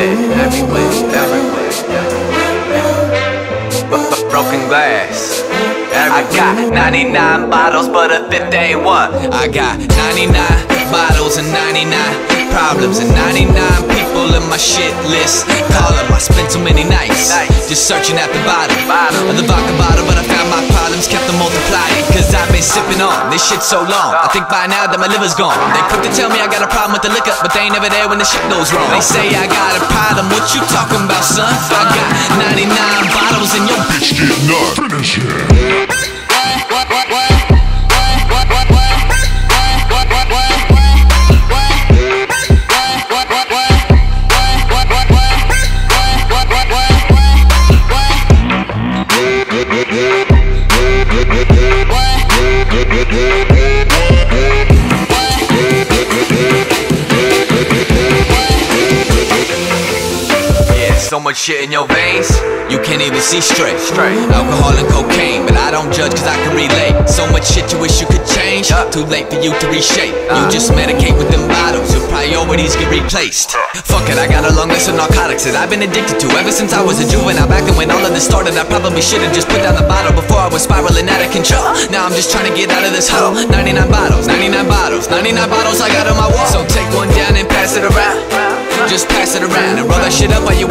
everywhere, everywhere, everywhere. Broken glass. I got 99 bottles, but a fifth ain't one. I got 99 bottles and 99 problems and 99 people in my shit list. Call them, I spent too many nights just searching at the bottom of the vodka bottle, but I found my problems, kept them multiplying. Cause Been sipping on this shit so long. I think by now that my liver's gone. They quick to tell me I got a problem with the liquor, but they ain't never there when the shit goes wrong. They say I got a problem, what you talking about, son? I got 99 so much shit in your veins. You can't even see straight. Straight. Alcohol and cocaine, but I don't judge cause I can relate. So much shit you wish you could change. Too late for you to reshape. You just medicate with them bottles. Your priorities get replaced. Fuck it, I got a long list of narcotics that I've been addicted to ever since I was a juvenile. Back then when all of this started, I probably should've just put down the bottle before I was spiraling out of control. Now I'm just trying to get out of this hole. 99 bottles, 99 bottles, 99 bottles I got on my wall. So take one down and pass it around. Just pass it around and roll that shit up while you.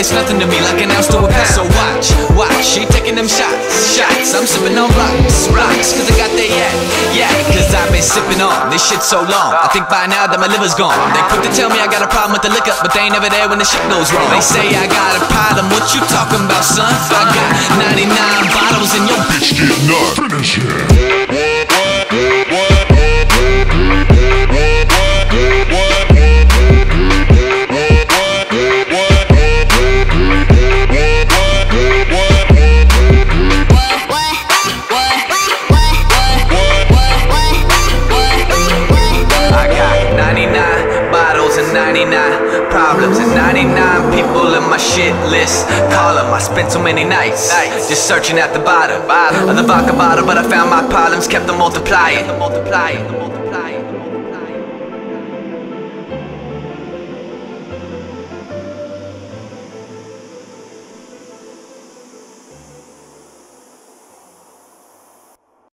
It's nothing to me, like an ounce to a pound. So watch, watch, she taking them shots, shots. I'm sipping on rocks, rocks, cause I got that yeah, yeah. Cause I've been sipping on this shit so long. I think by now that my liver's gone. They quick to tell me I got a problem with the liquor, but they ain't never there when the shit goes wrong. They say I got a problem, what you talking about, son? I people in my shit list. Call them, I spent so many nights just searching at the bottom of the vodka bottle, but I found my problems, kept them multiplying. Multiplying, multiplying, multiplying.